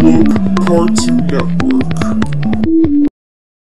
Book Cartoon Network.